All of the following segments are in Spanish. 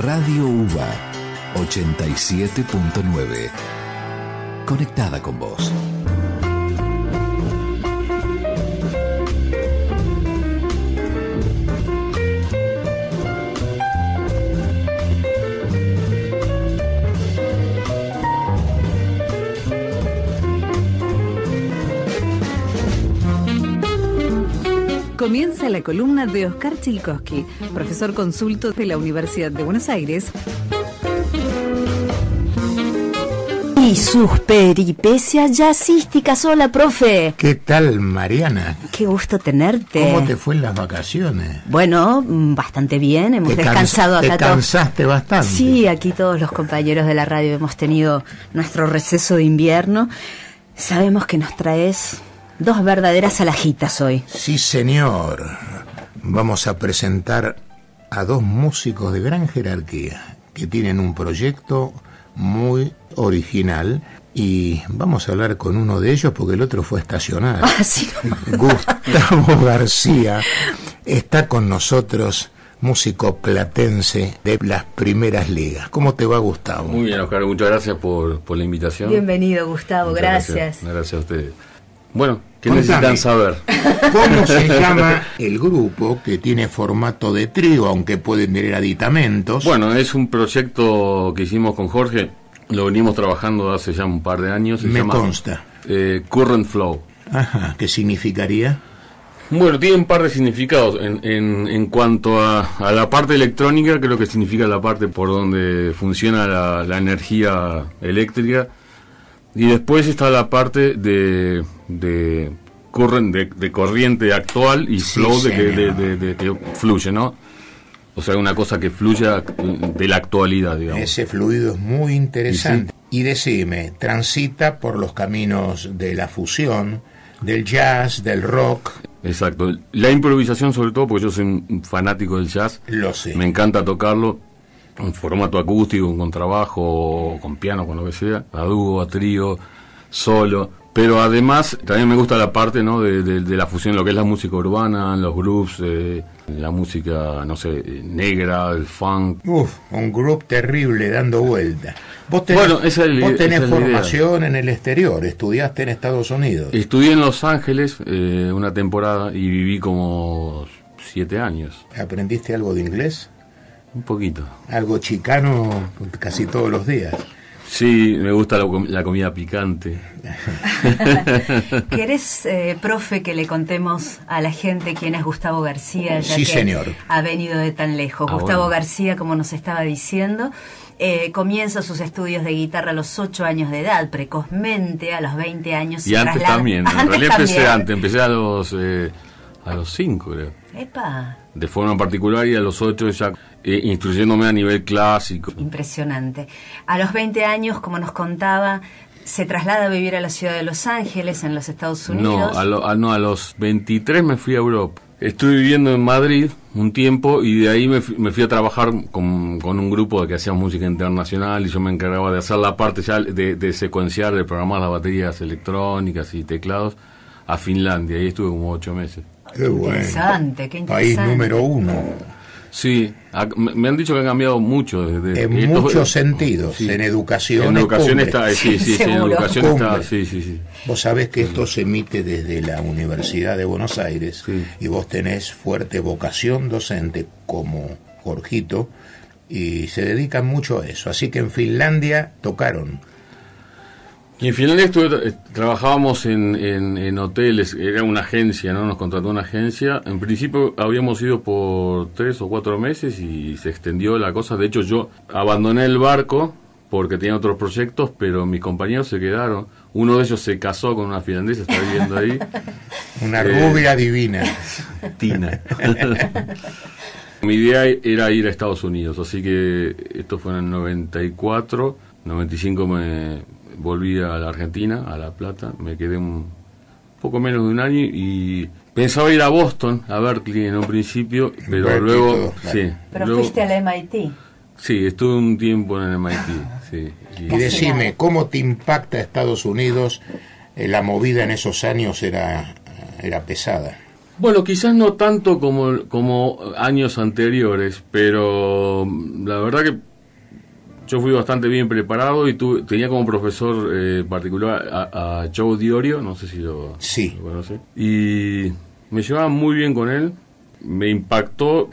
Radio UBA 87.9. Conectada con vos. Comienza la columna de Oscar Chilkowski, profesor consulto de la Universidad de Buenos Aires. Y sus peripecias jazzísticas. Hola, profe. ¿Qué tal, Mariana? Qué gusto tenerte. ¿Cómo te fue en las vacaciones? Bueno, mm, bastante bien. Hemos Te cans- descansado acá. Te cansaste bastante. Sí, aquí todos los compañeros de la radio hemos tenido nuestro receso de invierno. Sabemos que nos traes dos verdaderas alajitas hoy. Sí, señor. Vamos a presentar a dos músicos de gran jerarquía que tienen un proyecto muy original y vamos a hablar con uno de ellos porque el otro fue estacionado. Así Gustavo García está con nosotros, músico platense de las primeras ligas. ¿Cómo te va, Gustavo? Muy bien, Oscar, muchas gracias por, por la invitación. Bienvenido, Gustavo. Muchas Gracias. Gracias a ustedes. Bueno, ¿qué Contame. necesitan saber? ¿Cómo se llama el grupo que tiene formato de trío, aunque pueden tener aditamentos? Bueno, es un proyecto que hicimos con Jorge, lo venimos trabajando hace ya un par de años. se me llama, consta. eh, Current Flow. Ajá, ¿qué significaría? Bueno, tiene un par de significados. En, en, en cuanto a, a la parte electrónica, creo que significa la parte por donde funciona la, la energía eléctrica. Y después está la parte de, de, current, de, de corriente actual y Sí, flow de que, de, que fluye, ¿no? O sea, una cosa que fluya de la actualidad, digamos. Ese fluido es muy interesante. Y decime, transita por los caminos de la fusión, del jazz, del rock, Exacto. La improvisación sobre todo, porque yo soy un fanático del jazz. lo sé. Me encanta tocarlo en formato acústico, con trabajo, o con piano, con lo que sea, a dúo, a trío, solo. Pero además también me gusta la parte ¿no? de, de- de la fusión, lo que es la música urbana, los grooves, eh, la música, no sé, negra, el funk. Uf, un grupo terrible dando vuelta. Vos tenés, Bueno, esa es la vos tenés esa es formación en el exterior, estudiaste en Estados Unidos. Estudié en Los Ángeles eh, una temporada y viví como siete años, ¿Aprendiste algo de inglés? un poquito. Algo chicano casi todos los días. Sí, me gusta la, com- la comida picante. ¿Querés, eh, profe, que le contemos a la gente quién es Gustavo García? Ya Sí, que señor. Ha venido de tan lejos. Ah, Gustavo bueno. García, como nos estaba diciendo, eh, comienza sus estudios de guitarra a los 8 años de edad, precozmente, a los 20 años. Y antes traslada- también, en Antes realidad empecé antes, empecé a los eh, a los 5 creo. Epa, De forma particular y a los 8 ya eh, instruyéndome a nivel clásico. impresionante. A los 20 años, como nos contaba, se traslada a vivir a la ciudad de Los Ángeles, en los Estados Unidos. No a, lo- a- no, a los 23 me fui a Europa. Estuve viviendo en Madrid un tiempo y de ahí me fui, me fui a trabajar con, con un grupo que hacía música internacional y yo me encargaba de hacer la parte ya de, de secuenciar, de programar las baterías electrónicas y teclados a Finlandia. Ahí estuve como 8 meses. Qué bueno. Interesante, qué País interesante. número uno. Sí, ha- me han dicho que ha cambiado mucho. Desde, En esto- muchos sentidos. sí. En educación. En educación está, sí, sí, sí, en educación está, sí, sí, sí. Vos sabés que esto se emite desde la Universidad de Buenos Aires Sí. y vos tenés fuerte vocación docente como Jorgito y se dedican mucho a eso. Así que en Finlandia tocaron. Y en Finlandia estuve, eh, trabajábamos en, en, en hoteles, era una agencia, ¿no? Nos contrató una agencia. En principio habíamos ido por tres o cuatro meses y se extendió la cosa. De hecho, yo abandoné el barco porque tenía otros proyectos, pero mis compañeros se quedaron. Uno de ellos se casó con una finlandesa, está viviendo ahí, Una Eh. rubia divina. Tina. Mi idea era ir a Estados Unidos, así que esto fue en el 94, 95 me volví a la Argentina, a La Plata, me quedé un poco menos de un año y pensaba ir a Boston, a Berkeley en un principio, pero Berkeley, luego, todo, claro. sí, Pero luego- fuiste al MIT. sí, estuve un tiempo en el MIT, sí, y- Y decime, ¿cómo te impacta Estados Unidos? Eh, la movida en esos años era, era pesada. Bueno, quizás no tanto como, como años anteriores, pero la verdad verdad que yo fui bastante bien preparado y tuve, tenía como profesor eh, particular a, a, Joe Diorio, no sé si lo, sí. lo conoce. Y me llevaba muy bien con él. Me impactó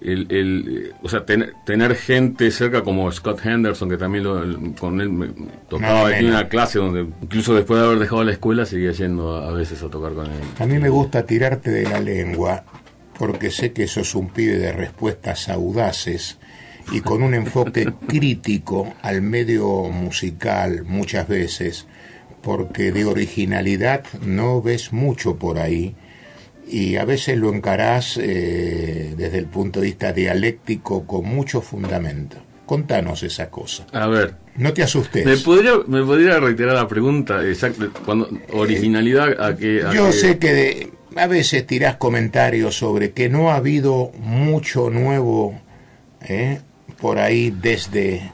el, el o sea, tener, tener gente cerca como Scott Henderson, que también lo, con él me tocaba, no, una clase donde incluso después de haber dejado la escuela seguía yendo a, a veces a tocar con él. A mí me gusta tirarte de la lengua porque sé que sos un pibe de respuestas audaces y con un enfoque crítico al medio musical muchas veces, porque de originalidad no ves mucho por ahí y a veces lo encarás eh, desde el punto de vista dialéctico con mucho fundamento. Contanos esa cosa. A ver. No te asustes. ¿Me podría, me podría reiterar la pregunta? Exacto, cuando, ¿Originalidad a qué? A Yo sé que de, a veces tirás comentarios sobre que no ha habido mucho nuevo ¿eh? Por ahí desde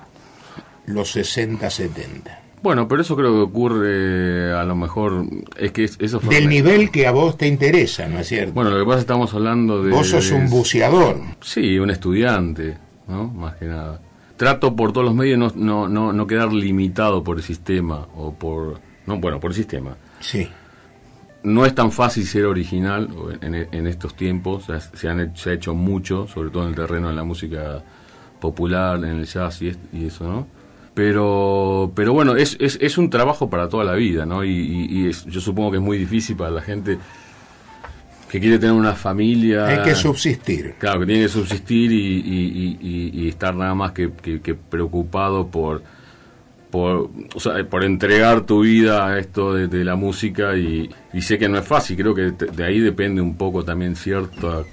los 60, 70. Bueno, pero eso creo que ocurre a lo mejor es que eso fue del nivel que a vos te interesa, ¿no es cierto? Bueno, lo que pasa es que estamos hablando de vos sos un buceador. Sí, un estudiante, ¿no? Más que nada. Trato por todos los medios no no no, no quedar limitado por el sistema o por no bueno por el sistema. Sí. No es tan fácil ser original en, en estos tiempos. Se, han, se ha hecho mucho, sobre todo en el terreno de la música popular, en el jazz y, y eso, ¿no? pero pero bueno es, es, es, un trabajo para toda la vida no y, y, y es, yo supongo que es muy difícil para la gente que quiere tener una familia. Hay que subsistir. Claro que tiene que subsistir y, y estar nada más que, que, que, preocupado por por o sea, por entregar tu vida a esto de, de la música y, sé que no es fácil creo que de ahí depende un poco también cierta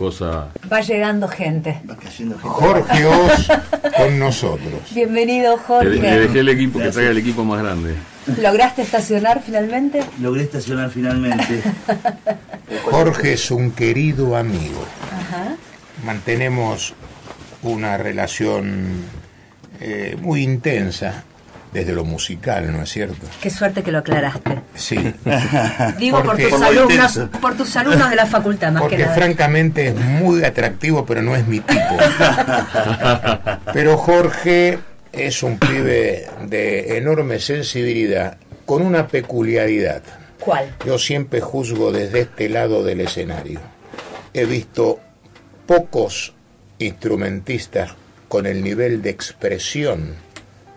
cosa. Va llegando gente. Va cayendo gente. Jorge Oz con nosotros. Bienvenido, Jorge. Le, le dejé el equipo Gracias. que traiga el equipo más grande. ¿Lograste estacionar finalmente? Logré estacionar finalmente. Jorge es un querido amigo. Ajá. Mantenemos una relación eh, muy intensa desde lo musical, ¿no es cierto? Qué suerte que lo aclaraste. Sí. Digo porque, por, tus alumnos, por tus alumnos de la facultad, más porque que nada. francamente es muy atractivo, pero no es mi tipo. pero Jorge es un pibe de enorme sensibilidad, con una peculiaridad. ¿Cuál? Yo siempre juzgo desde este lado del escenario. He visto pocos instrumentistas con el nivel de expresión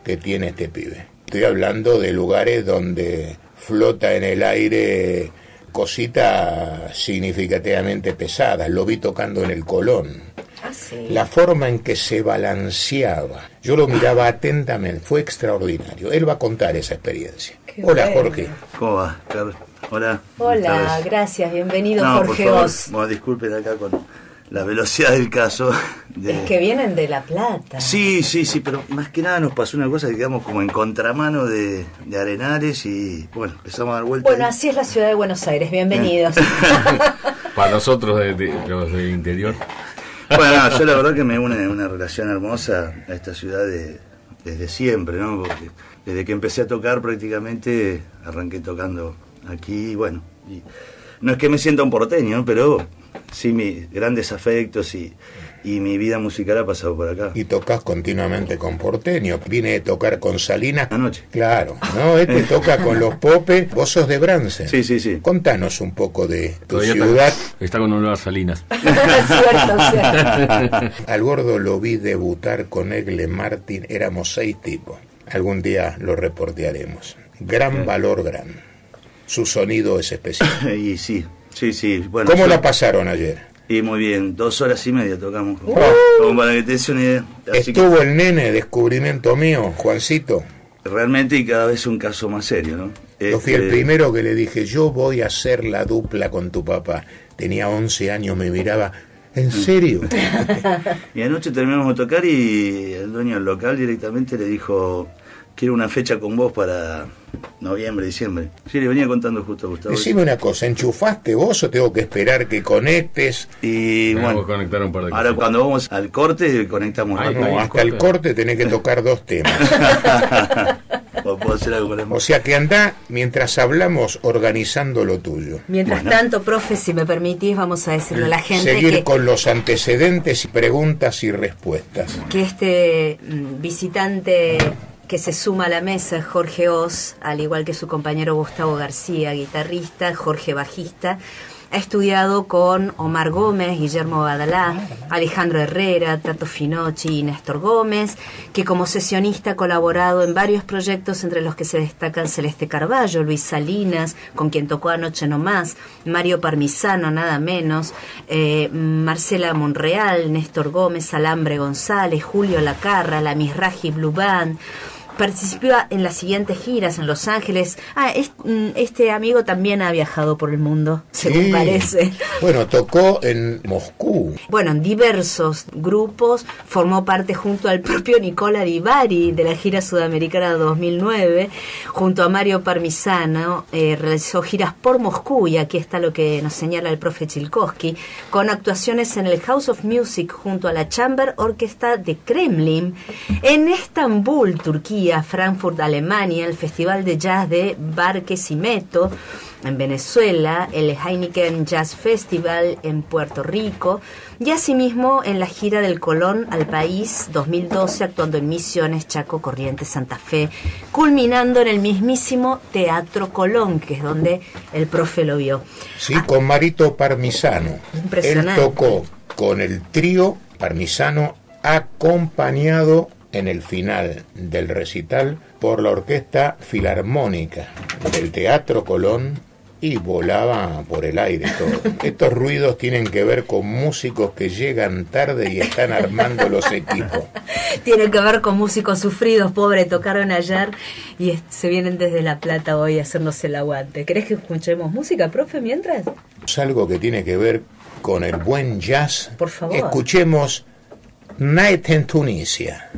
que tiene este pibe. Estoy hablando de lugares donde flota en el aire cositas significativamente pesadas. Lo vi tocando en el Colón. Ah, sí. La forma en que se balanceaba, yo lo miraba atentamente, fue extraordinario. Él va a contar esa experiencia. Qué Hola bueno. Jorge. ¿Cómo va? Hola. Hola, gracias, bienvenido no, Jorge por favor. Bueno, disculpen acá con la velocidad del caso. De... Es que vienen de La Plata. Sí, sí, sí, pero más que nada nos pasó una cosa que quedamos como en contramano de, de Arenales y bueno, empezamos a dar vueltas. Bueno, así es la ciudad de Buenos Aires, bienvenidos. Para nosotros de, de, los del interior. Bueno, no, yo la verdad que me une una relación hermosa a esta ciudad de, desde siempre, ¿no? Porque desde que empecé a tocar prácticamente arranqué tocando aquí y bueno, y no es que me sienta un porteño, pero sí mis grandes afectos y, y, mi vida musical ha pasado por acá. Y tocas continuamente con porteño. Vine de tocar con Salinas. Anoche. Claro, ¿no? Este toca con los Popes. Vos sos de Brance. Sí, sí, sí. Contanos un poco de tu Todavía ciudad. Está, está con olor a Salinas. cierto, cierto. Al gordo lo vi debutar con Egle Martin. Éramos seis tipos. Algún día lo reportearemos. Gran valor, gran. Su sonido es especial. y sí, sí, sí. Bueno, ¿Cómo yo... la pasaron ayer? Y muy bien, dos horas y media tocamos. Como, como para que te des una idea. Así Estuvo que... el nene, descubrimiento mío, Juancito. Realmente y cada vez un caso más serio, ¿no? Yo fui el primero que le dije, yo voy a hacer la dupla con tu papá. Tenía 11 años, me miraba, ¿en serio? y anoche terminamos de tocar y el dueño del local directamente le dijo, quiero una fecha con vos para noviembre, diciembre. Sí, le venía contando justo a Gustavo. Decime una cosa, ¿enchufaste vos o tengo que esperar que conectes? Y bueno, hago conectar un par de ahora cosas. cuando vamos al corte conectamos Ay. No, hasta el corte. tenés que tocar dos temas. o puedo hacer algo O sea que anda mientras hablamos organizando lo tuyo. Mientras tanto, profe, si me permitís, vamos a decirle a la gente Seguir que, con los antecedentes y preguntas y respuestas. que este mm, visitante que se suma a la mesa es Jorge Oz, al igual que su compañero Gustavo García, guitarrista, Jorge bajista. Ha estudiado con Omar Gómez, Guillermo Badalá, Alejandro Herrera, Tato Finocchi y Néstor Gómez, que como sesionista ha colaborado en varios proyectos entre los que se destacan Celeste Carballo, Luis Salinas, con quien tocó anoche nomás, Mario Parmisano, nada menos, eh, Marcela Monreal, Néstor Gómez, Alambre González, Julio Lacarra, la Misraji Blue Band. Participó en las siguientes giras en Los Ángeles. Ah, es- mm, este amigo también ha viajado por el mundo, según Sí. parece. Bueno, tocó en Moscú. Bueno, en diversos grupos, formó parte junto al propio Nicola Di Bari de la gira sudamericana 2009, junto a Mario Parmisano, eh, realizó giras por Moscú, y aquí está lo que nos señala el profe Chilkowski, con actuaciones en el House of Music junto a la Chamber Orquesta de Kremlin, en Estambul, Turquía, Frankfurt, Alemania, el Festival de Jazz de Barquisimeto, en Venezuela, el Heineken Jazz Festival en Puerto Rico y asimismo en la gira del Colón al país 2012 actuando en Misiones, Chaco, Corrientes, Santa Fe, culminando en el mismísimo Teatro Colón, que es donde el profe lo vio. Sí, con Marito Parmisano. Impresionante. Él tocó con el trío Parmisano acompañado en el final del recital por la Orquesta Filarmónica del Teatro Colón y volaba por el aire todo. Estos ruidos tienen que ver con músicos que llegan tarde y están armando los equipos. Tiene que ver con músicos sufridos, pobre, tocaron ayer y se vienen desde La Plata hoy a hacernos el aguante. ¿Querés que escuchemos música, profe, mientras? Es algo que tiene que ver con el buen jazz. Por favor. Escuchemos Night en Tunisia.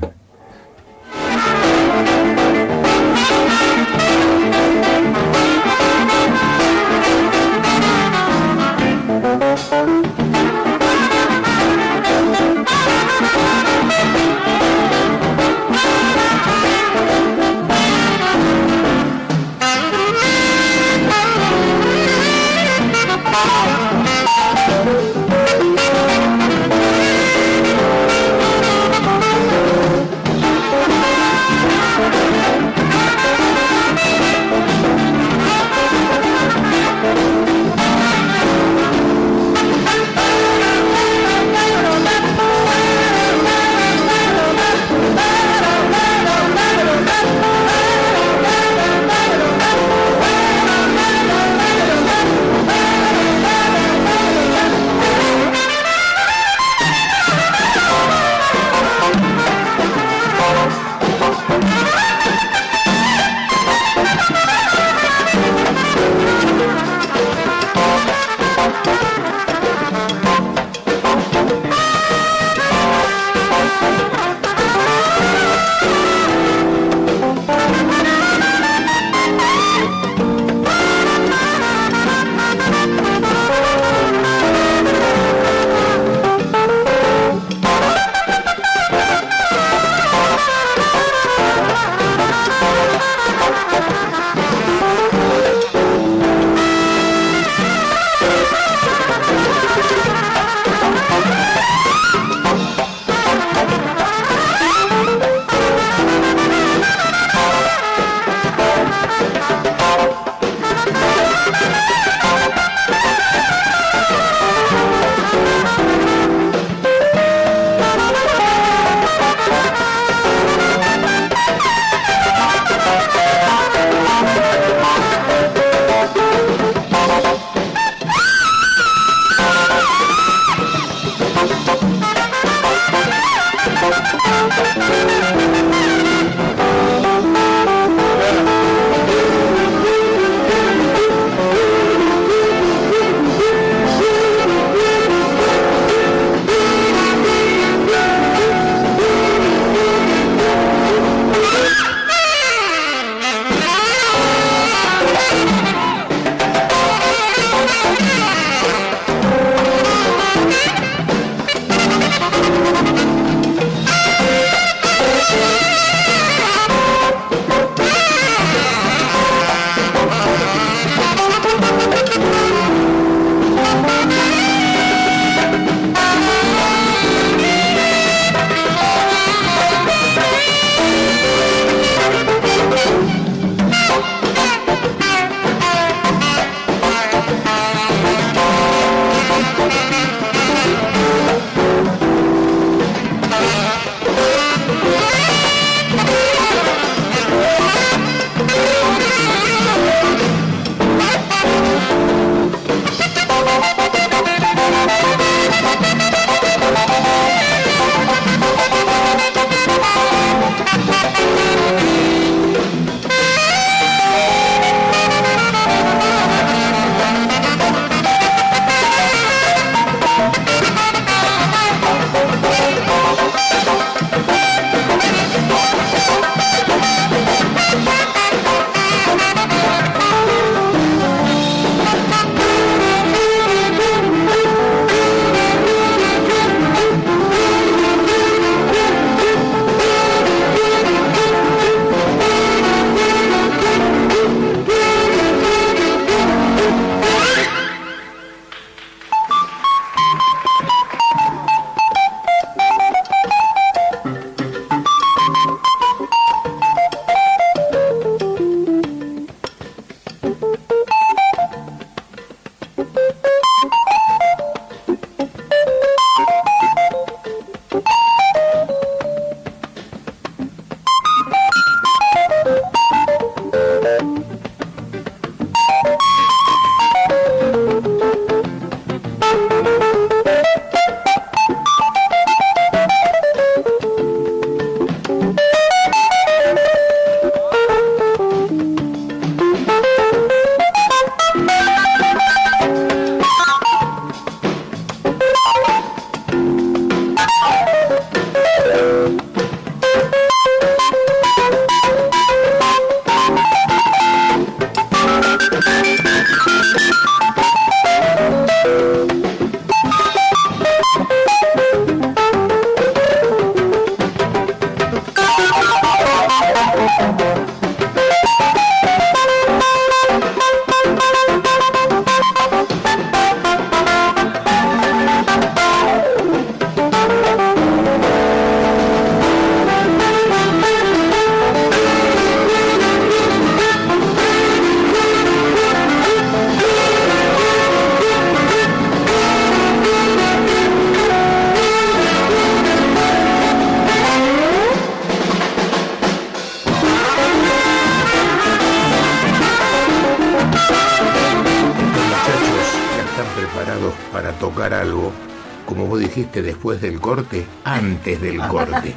Después del corte, antes del corte.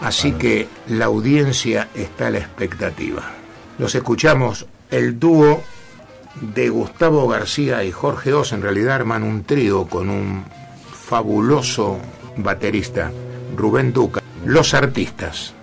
Así que la audiencia está a la expectativa. Los escuchamos, el dúo de Gustavo García y Jorge Oz, en realidad arman un trío con un fabuloso baterista, Rubén Duca. Los artistas.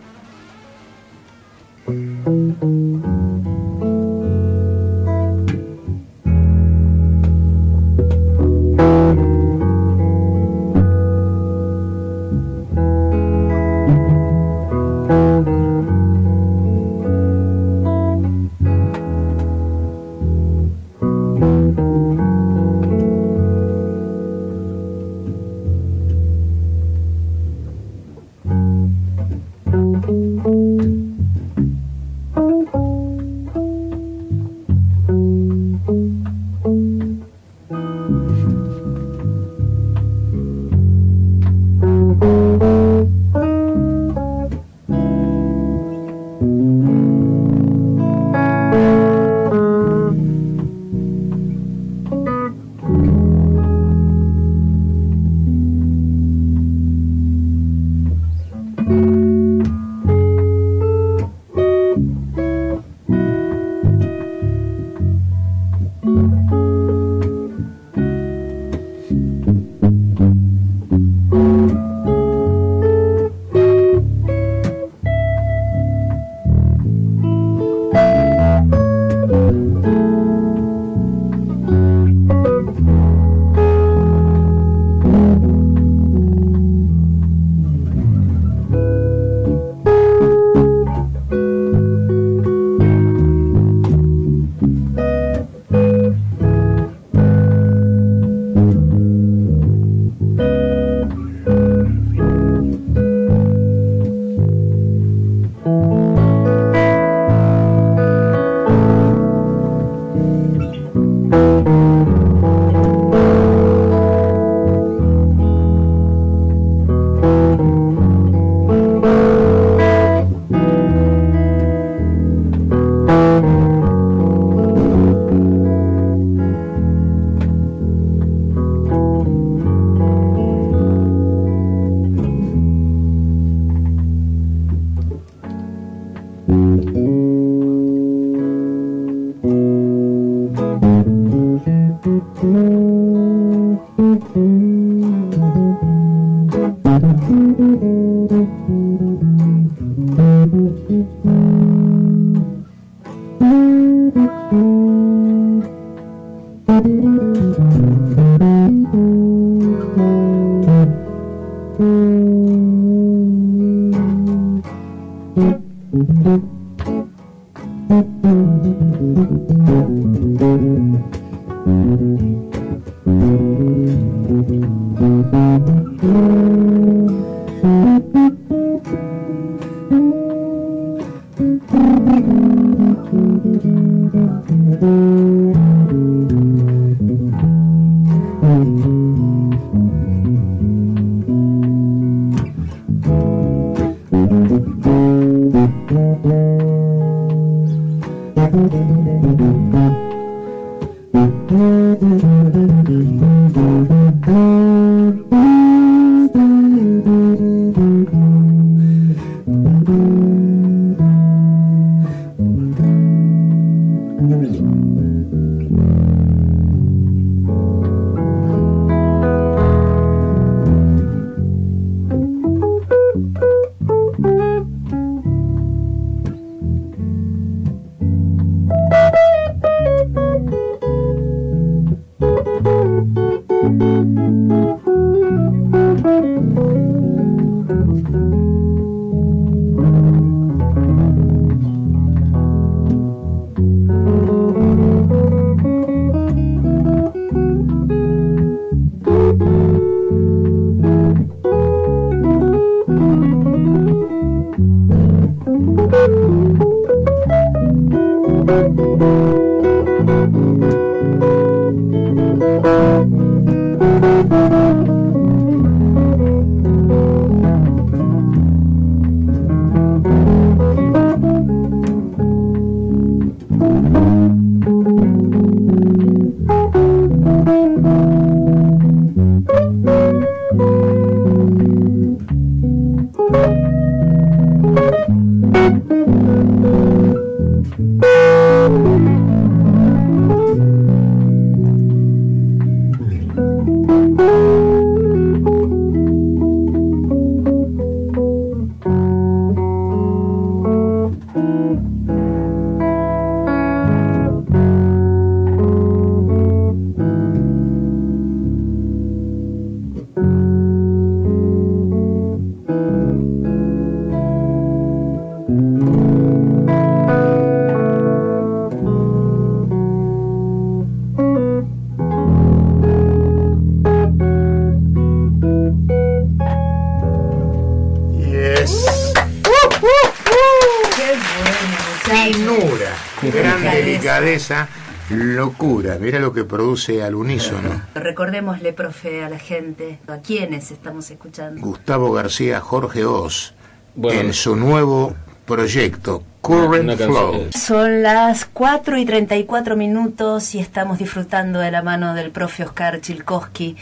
Mira lo que produce al unísono. Recordémosle, profe, a la gente, a quienes estamos escuchando. Gustavo García Jorge Oz Bueno. en su nuevo proyecto Current Flow. Son las 4 y 34 minutos y estamos disfrutando de la mano del profe Oscar Chilkowski,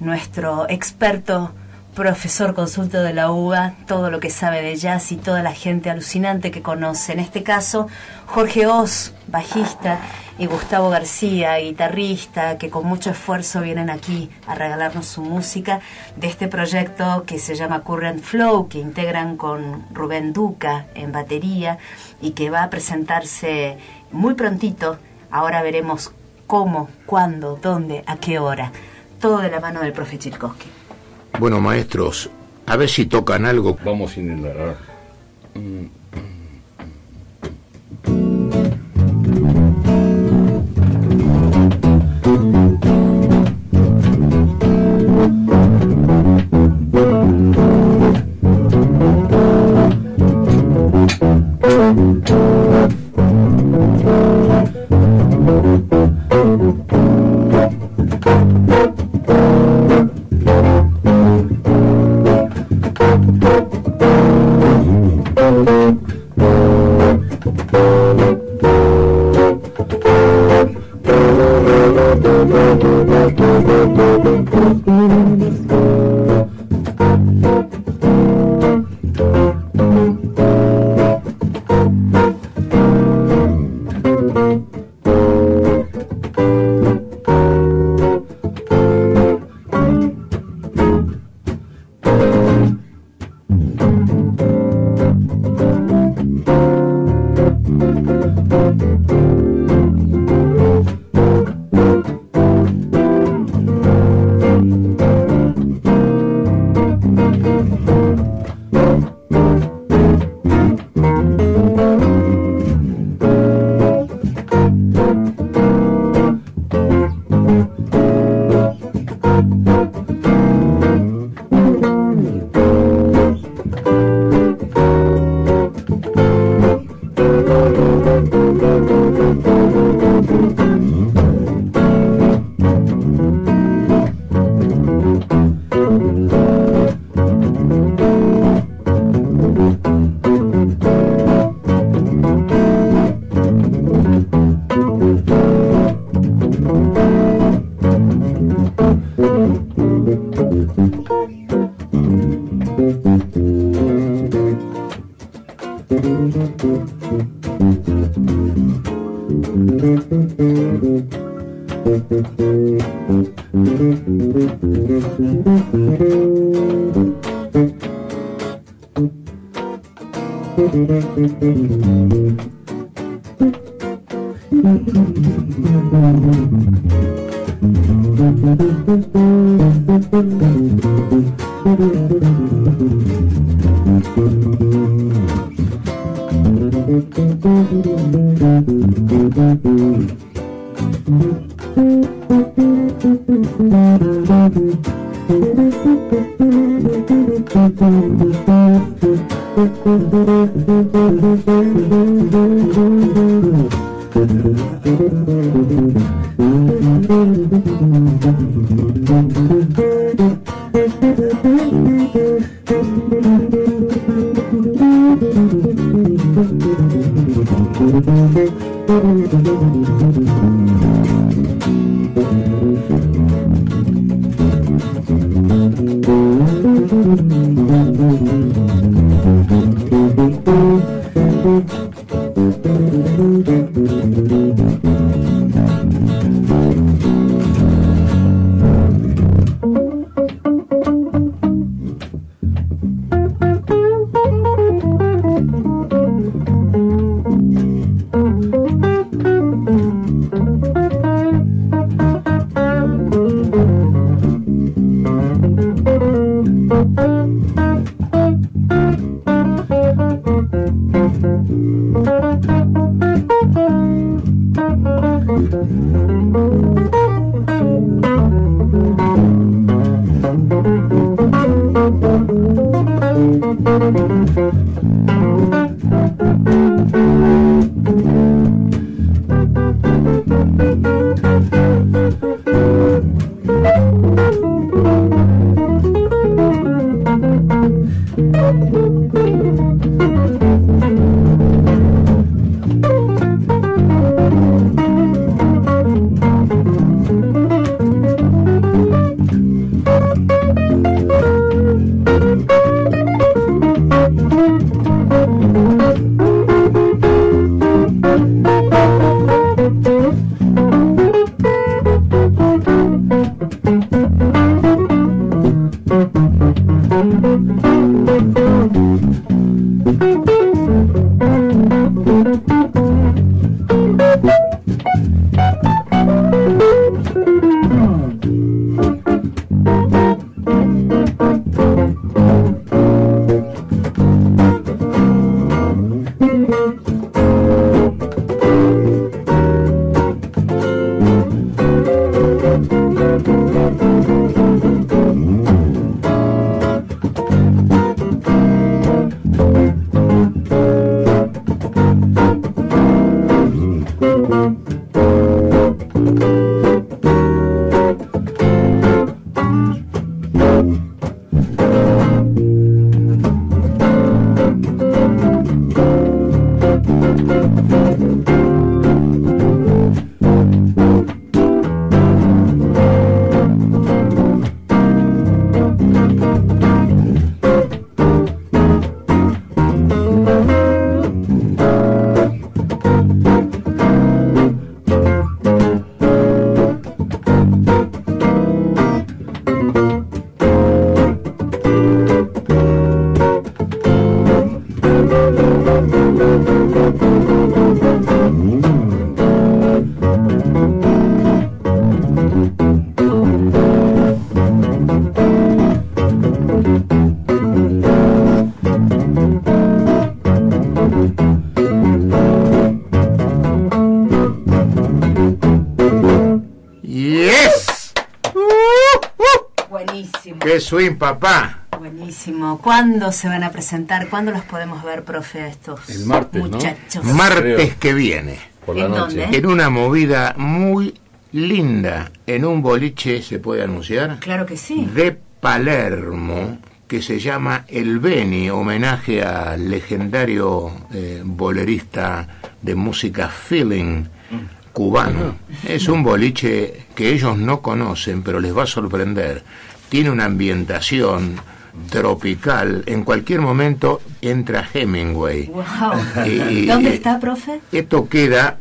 nuestro experto profesor consulto de la UBA, todo lo que sabe de jazz y toda la gente alucinante que conoce. En este caso, Jorge Oz, bajista, y Gustavo García, guitarrista, que con mucho esfuerzo vienen aquí a regalarnos su música de este proyecto que se llama Current Flow, que integran con Rubén Duca en batería y que va a presentarse muy prontito. Ahora veremos cómo, cuándo, dónde, a qué hora. Todo de la mano del profe Chilkowski. Bueno, maestros, a ver si tocan algo. Vamos a. Thank Thank you. Swing, papá. Buenísimo. ¿Cuándo se van a presentar? ¿Cuándo los podemos ver, profe, estos El martes, muchachos? Martes que viene. Por la ¿En noche. dónde? En una movida muy linda, en un boliche, ¿se puede anunciar? Claro que sí. De Palermo, que se llama El Beni, homenaje al legendario eh, bolerista de música feeling cubano. Es un boliche que ellos no conocen, pero les va a sorprender. Tiene una ambientación tropical. En cualquier momento entra Hemingway. Wow. Y- ¿Dónde está, profe? Esto queda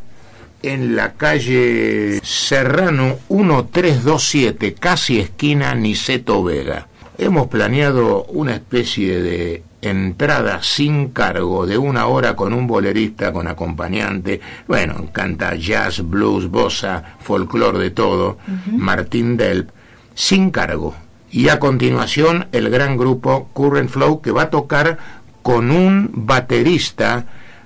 en la calle Serrano 1327, casi esquina Niceto Vega. Hemos planeado una especie de entrada sin cargo de una hora con un bolerista con acompañante. Bueno, canta jazz, blues, bossa, folclore de todo. Martín Delp, sin cargo. Y a continuación el gran grupo Current Flow que va a tocar con un baterista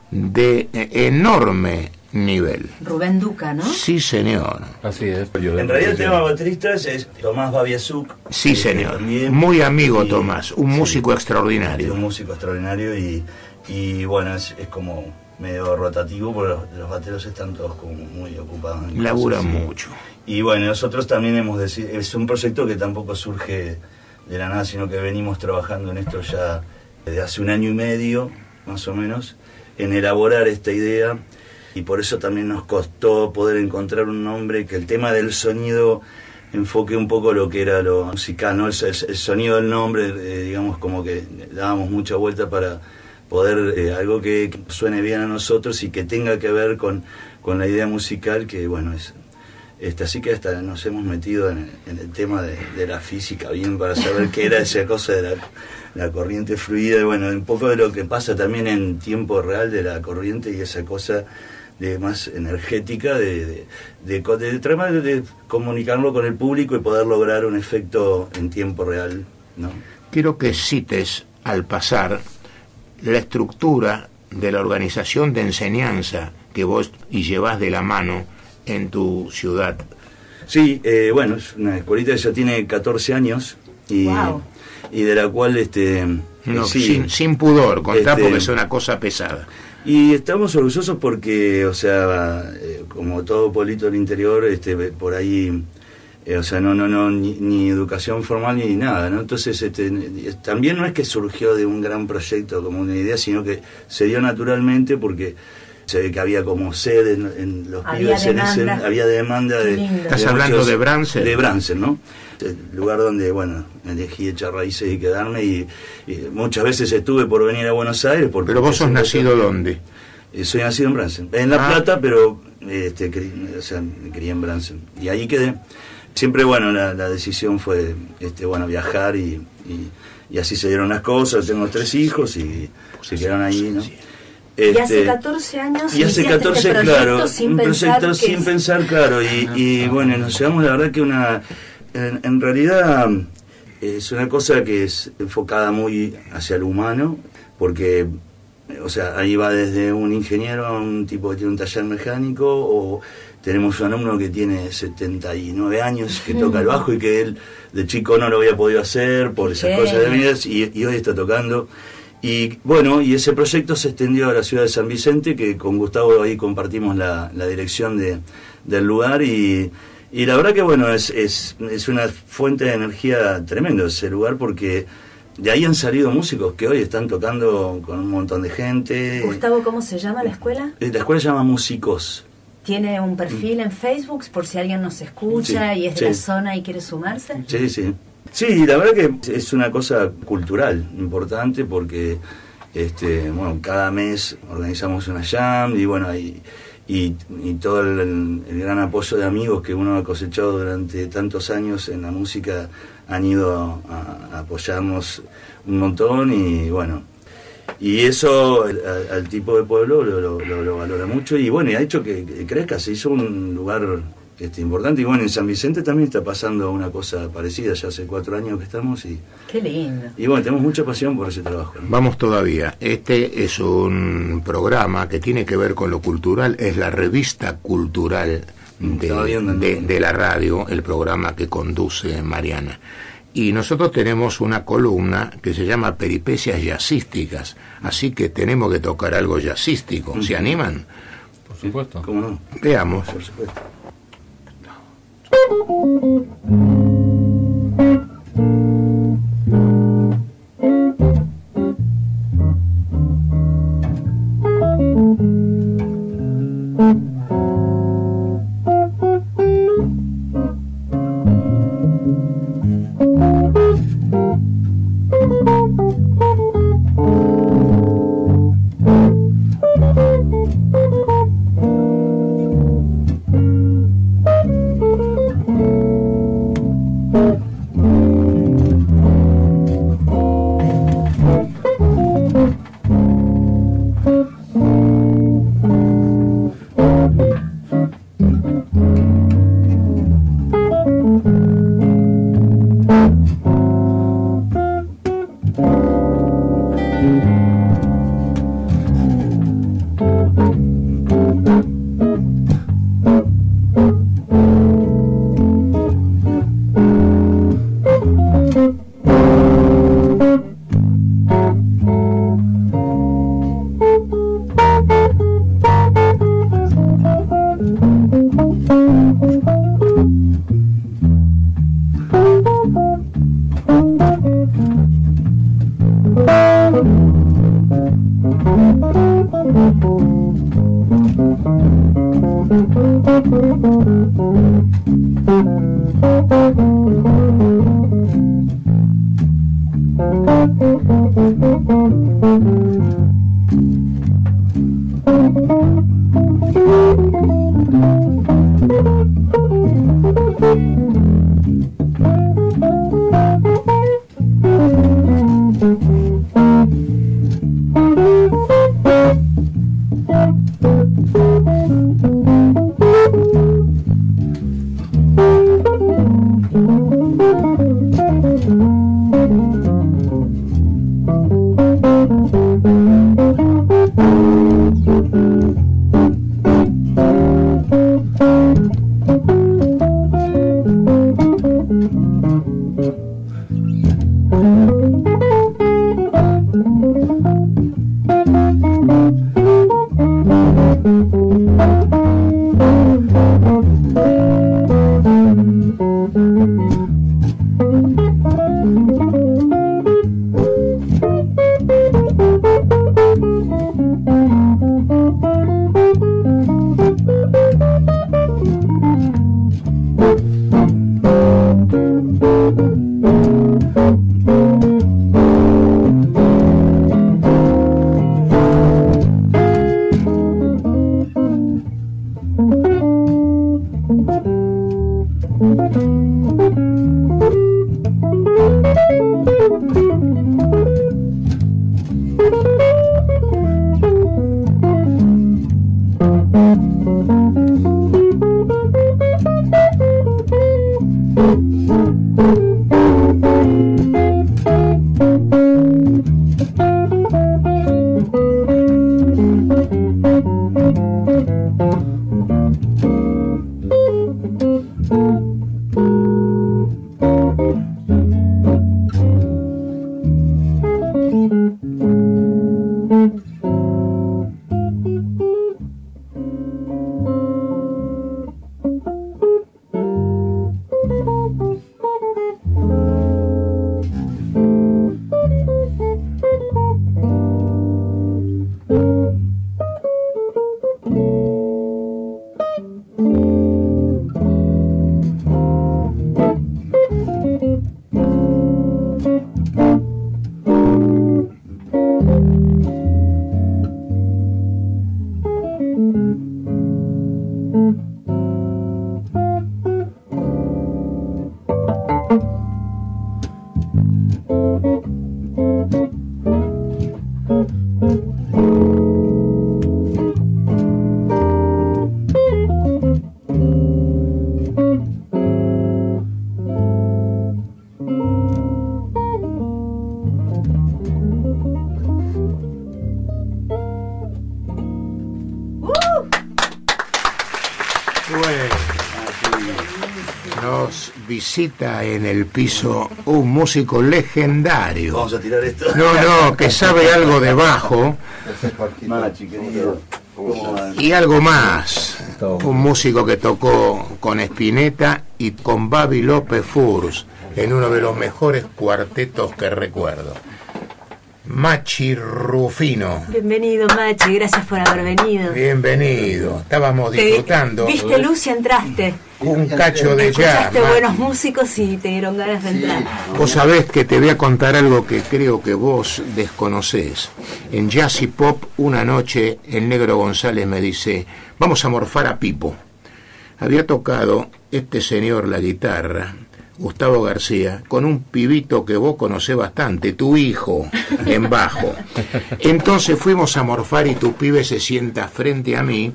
de enorme nivel. Rubén Duca, ¿no? Sí, señor. Así es. En realidad el tema baterista es Tomás Babiazuk. Sí, señor. Muy amigo Tomás, un músico extraordinario. Un músico extraordinario y, y bueno, es, es como medio rotativo porque los, bateros están todos como muy ocupados. Laburan mucho. Y bueno, nosotros también hemos decidido, es un proyecto que tampoco surge de la nada, sino que venimos trabajando en esto ya desde hace un año y medio, más o menos, en elaborar esta idea y por eso también nos costó poder encontrar un nombre que el tema del sonido enfoque un poco lo que era lo musical, ¿no? El, sonido del nombre, eh, digamos, como que dábamos mucha vuelta para poder, eh, algo que, suene bien a nosotros y que tenga que ver con, con la idea musical, que bueno, es... Este, así que hasta nos hemos metido en, el tema de, de, la física bien para saber qué era esa cosa de la, la corriente fluida y bueno, un poco de lo que pasa también en tiempo real de la corriente y esa cosa de más energética, de, de, de, de, comunicarlo con el público y poder lograr un efecto en tiempo real. ¿no? Quiero que cites al pasar la estructura de la organización de enseñanza que vos y llevas de la mano en tu ciudad. Sí, eh, bueno, es una escuelita que ya tiene 14 años y, y de la cual... este no, sin, sin, pudor, contá este, porque es una cosa pesada. Y estamos orgullosos porque, o sea, eh, como todo pueblito del interior, este, por ahí, o sea, no, no, no, ni, educación formal ni nada, ¿no? Entonces, este, también no es que surgió de un gran proyecto como una idea, sino que se dio naturalmente porque se ve que había como sed en, los había demanda. había demanda de... Estás hablando de Bransen. De Bransen, ¿no? El lugar donde, bueno, elegí echar raíces y quedarme y, muchas veces estuve por venir a Buenos Aires. pero vos sos nacido dónde? Eh, soy nacido en Bransen. En La ah. Plata, pero este, o sea, me crié en Bransen. Y ahí quedé. Siempre, bueno, la, decisión fue, este, bueno, viajar y, y, así se dieron las cosas. Tengo tres hijos y se quedaron ahí, ¿no? y hace 14 este, años y hace 14 este claro sin un proyecto sin pensar claro y, y, bueno nos llevamos la verdad que una en, realidad es una cosa que es enfocada muy hacia el humano porque o sea ahí va desde un ingeniero a un tipo que tiene un taller mecánico o tenemos un alumno que tiene 79 años que toca el bajo y que él de chico no lo había podido hacer por esas cosas de vida y, y hoy está tocando y bueno, y ese proyecto se extendió a la ciudad de San Vicente, que con Gustavo ahí compartimos la, dirección de, del lugar y, y, la verdad que bueno, es, es, es una fuente de energía tremendo ese lugar porque de ahí han salido músicos que hoy están tocando con un montón de gente. Gustavo, ¿cómo se llama la escuela? Eh, la escuela se llama Músicos. ¿Tiene un perfil en Facebook por si alguien nos escucha y es de la zona y quiere sumarse? Sí, sí. Sí, la verdad que es una cosa cultural importante porque este, bueno, cada mes organizamos una jam y bueno, y, y, todo el, gran apoyo de amigos que uno ha cosechado durante tantos años en la música han ido a, apoyarnos un montón y bueno, y eso al, tipo de pueblo lo, lo, valora mucho y bueno, y ha hecho que, que crezca, se hizo un lugar este, importante. Y bueno, en San Vicente también está pasando una cosa parecida, ya hace cuatro años que estamos y... Qué lindo. Y bueno, tenemos mucha pasión por ese trabajo. Vamos todavía. Este es un programa que tiene que ver con lo cultural, es la revista cultural de, de la radio, el programa que conduce Mariana. Y nosotros tenemos una columna que se llama Peripecias Jazzísticas, así que tenemos que tocar algo jazzístico. ¿Se animan? Por supuesto. ¿Cómo no? Veamos. Por supuesto. Visita en el piso un músico legendario. Vamos a tirar esto. No, no, que sabe algo de bajo. Y algo más. Un músico que tocó con Spinetta y con Babi López Furs en uno de los mejores cuartetos que recuerdo. Machi Rufino. Bienvenido, Machi, gracias por haber venido. Bienvenido, estábamos disfrutando. Viste luz y entraste. Un cacho de jazz. buenos músicos y te dieron ganas de entrar. Vos sabés que te voy a contar algo que creo que vos desconocés. En Jazz y Pop, una noche, el negro González me dice, vamos a morfar a Pipo. Había tocado este señor la guitarra Gustavo García, con un pibito que vos conocés bastante, tu hijo, en bajo. Entonces fuimos a morfar y tu pibe se sienta frente a mí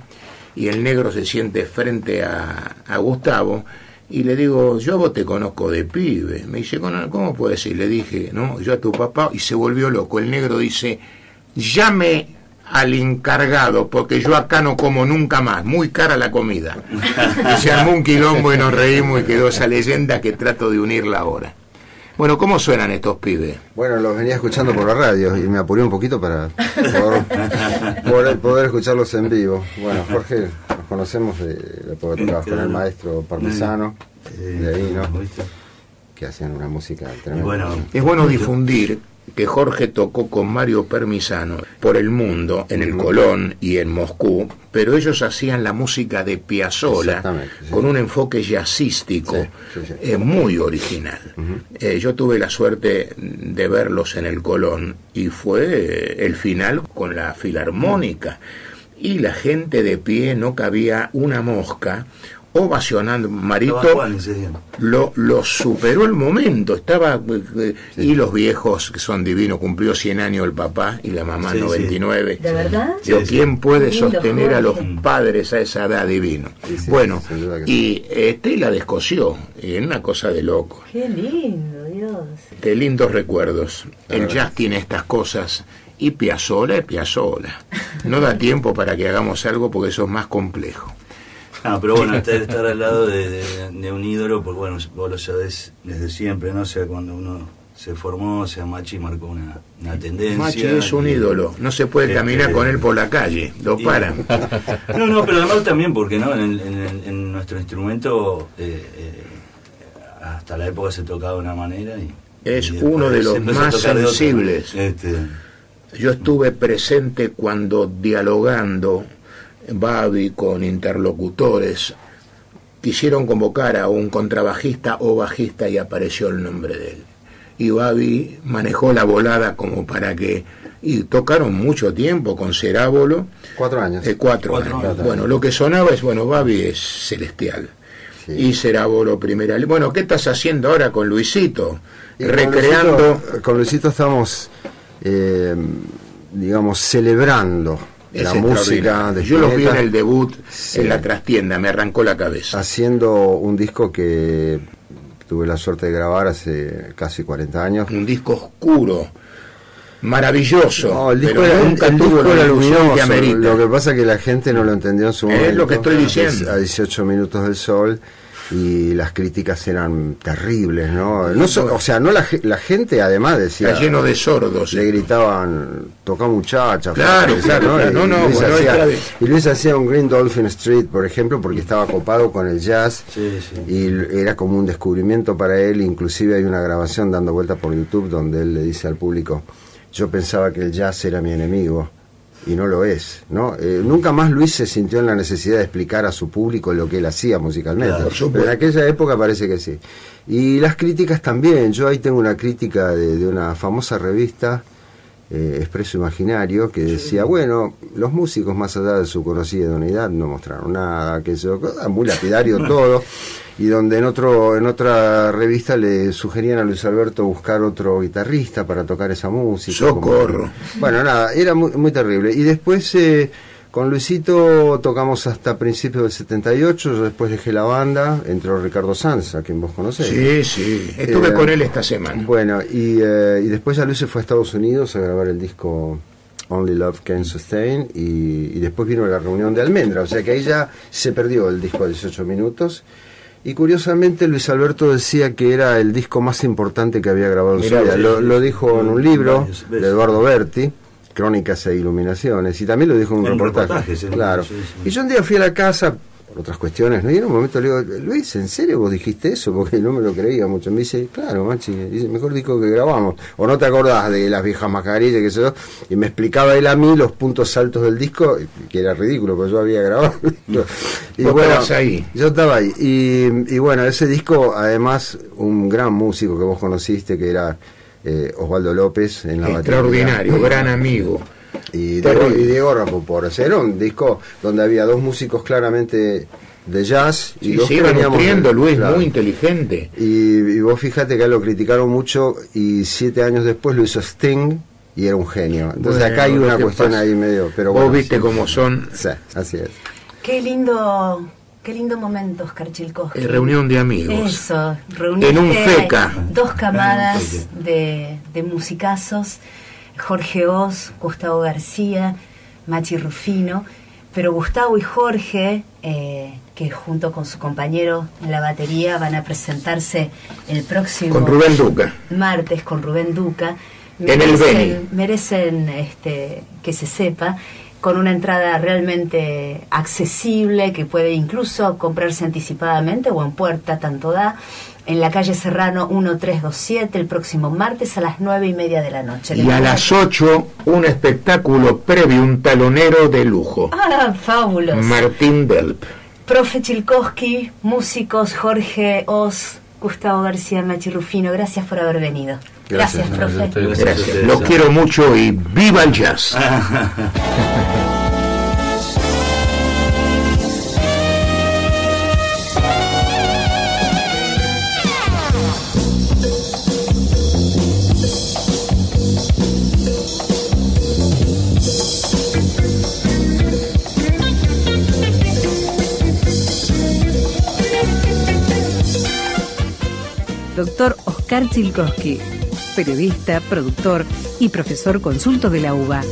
y el negro se siente frente a, Gustavo y le digo, yo a vos te conozco de pibe. Me dice, ¿cómo puede ser? Le dije, no, yo a tu papá y se volvió loco. El negro dice, llame al encargado, porque yo acá no como nunca más, muy cara la comida. Y se armó un quilombo y nos reímos y quedó esa leyenda que trato de unirla ahora. Bueno, ¿cómo suenan estos pibes? Bueno, los venía escuchando por la radio y me apuré un poquito para poder, escucharlos en vivo. Bueno, Jorge, nos conocemos de, de con el maestro Parmesano, de ahí, ¿no? Que hacían una música tremenda. es bueno difundir que Jorge tocó con Mario Permisano por el mundo, en el Colón y en Moscú, pero ellos hacían la música de Piazzolla sí. con un enfoque jazzístico Sí, sí, sí. eh, muy original. Eh, yo tuve la suerte de verlos en el Colón y fue el final con la filarmónica y la gente de pie no cabía una mosca ovacionando Marito lo, lo superó el momento, estaba eh, eh, y los viejos que son divinos, cumplió 100 años el papá y la mamá Sí, sí. 99. ¿De verdad? Digo, Sí, sí. ¿quién puede Lindo, sostener a los padres a esa edad divino? Sí, sí, bueno, y este la descosió, y en una cosa de loco. Qué lindo, Dios. Qué lindos recuerdos. El jazz tiene estas cosas. Y Piazzola es Piazzola. No da tiempo para que hagamos algo porque eso es más complejo. Ah, pero bueno, estar, estar al lado de, de- de un ídolo, porque bueno, vos lo sabés desde siempre, ¿no? O sea, cuando uno se formó, o sea, Machi marcó una, una tendencia. Machi es un ídolo. No se puede Este, caminar con él por la calle. Lo y- paran. No, no, pero además también porque, ¿no? En, en en nuestro instrumento, eh, eh, hasta la época se tocaba de una manera y... Es y uno de los más sensibles. Este, Yo estuve presente cuando dialogando Babi con interlocutores quisieron convocar a un contrabajista o bajista y apareció el nombre de él. Y Babi manejó la volada como para que... Y tocaron mucho tiempo con Cerábolo, Cuatro años. eh, cuatro, Cuatro años. años. Bueno, lo que sonaba es, bueno, Babi es celestial. Sí. Y Cerábolo primera. Bueno, ¿qué estás haciendo ahora con Luisito? Y con Recreando... Luisito- Con Luisito estamos, eh, digamos, celebrando Es la música Yo lo vi en el debut Sí. en la trastienda, me arrancó la cabeza. haciendo un disco que tuve la suerte de grabar hace casi 40 años. Un disco oscuro, maravilloso, No, el disco pero era, nunca el tuvo disco era luminoso. que. Lo que pasa es que la gente no lo entendió en su Es momento. lo que estoy diciendo. A 18 minutos del sol y las críticas eran terribles, ¿no? no so- o sea, no la, la gente además decía Está lleno de sordos. le gritaban toca muchacha Claro, fuerte", claro, claro. Y No, no, Luis bueno, hacía, era de- y Luis hacía un Green Dolphin Street por ejemplo porque estaba copado con el jazz Sí, sí. y era como un descubrimiento para él inclusive hay una grabación dando vuelta por YouTube donde él le dice al público yo pensaba que el jazz era mi enemigo y no lo es, ¿no? Eh, nunca más Luis se sintió en la necesidad de explicar a su público lo que él hacía musicalmente. Claro. Pero en aquella época parece que sí. Y las críticas también. Yo ahí tengo una crítica de, de una famosa revista, eh, Expreso Imaginario, que decía, bueno, los músicos más allá de su conocida idoneidad no mostraron nada, que eso, muy lapidario todo. Y donde en otro en otra revista le sugerían a Luis Alberto buscar otro guitarrista para tocar esa música. Socorro. Como- bueno, nada, era muy, muy terrible. Y después eh, con Luisito tocamos hasta principios del 78, yo después dejé la banda, entró Ricardo Sanz, a quien vos conocés. Sí, sí. Estuve Eh, con él esta semana. Bueno, y, eh, y después ya Luis se fue a Estados Unidos a grabar el disco Only Love Can Sustain y, y después vino la reunión de Almendra, o sea que ahí ya se perdió el disco de 18 minutos. Y curiosamente Luis Alberto decía que era el disco más importante que había grabado en su vida. Lo, dijo en un libro Varias veces. de Eduardo Berti, Crónicas e Iluminaciones, y también lo dijo en un En reportaje. reportaje, sí, claro. sí, sí. Y yo un día fui a la casa por otras cuestiones, ¿no? Y en un momento le digo, Luis, ¿en serio vos dijiste eso? Porque no me lo creía mucho. Me dice, claro, machi, dice, mejor disco que grabamos. O no te acordás de las viejas mascarillas, que yo. Y me explicaba él a mí los puntos altos del disco, que era ridículo, porque yo había grabado. y Vos estabas ahí. Yo estaba ahí. Y, y bueno, ese disco, además, un gran músico que vos conociste, que era eh, Osvaldo López en la Extraordinario, batería. gran amigo. Y Diego, Terrible. y Diego Rapoport. O sea, era un disco donde había dos músicos claramente de jazz y Sí, dos se que iba veníamos de- nutriendo, Luis, claro. muy inteligente. Y, y vos fíjate que lo criticaron mucho y siete años después lo hizo Sting y era un genio. Entonces Bueno, acá hay una cuestión pasa. ahí medio... Pero Vos bueno, viste sí. cómo son Sí, así es. Qué lindo, qué lindo momento, Oscar eh, reunión de amigos. Eso, reuniste En un feca. dos camadas de, de musicazos, Jorge Oz, Gustavo García, Machi Rufino, pero Gustavo y Jorge, eh, que junto con su compañero en la batería van a presentarse el próximo Con Rubén Duca. martes con Rubén Duca, en el Beni. Merecen este, que se sepa con una entrada realmente accesible que puede incluso comprarse anticipadamente o en puerta, tanto da, en la calle Serrano 1327 el próximo martes a las nueve y media de la noche. Y a las 8 un espectáculo previo, un talonero de lujo. Ah, fabuloso. Martín Delp. Profe Chilkowski, músicos Jorge Oz, Gustavo García Machirrufino, gracias por haber venido. Gracias, profe. Gracias. Los quiero mucho y viva el jazz. Doctor Oscar Chilkowski, periodista, productor y profesor consulto de la UBA.